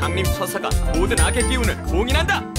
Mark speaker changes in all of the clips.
Speaker 1: 강림 서사가 모든 악의 기운을 봉인한다.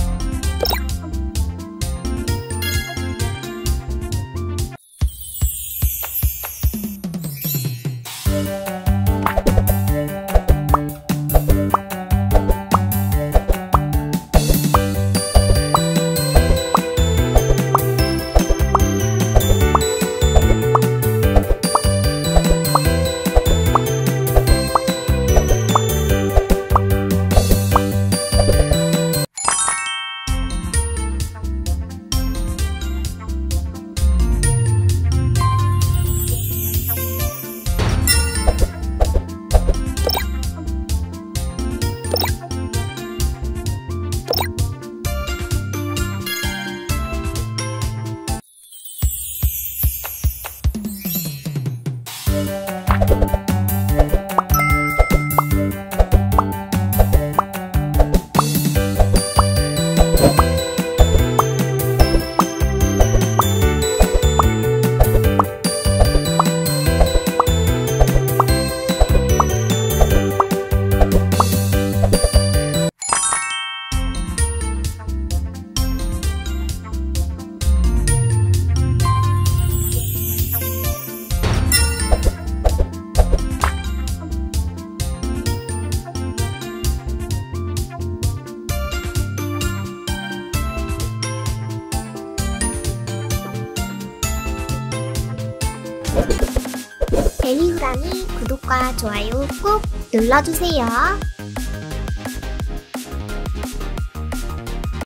Speaker 2: 라미 구독과 좋아요 꼭 눌러주세요.